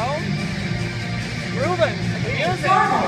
Ruben, Grooving. Music.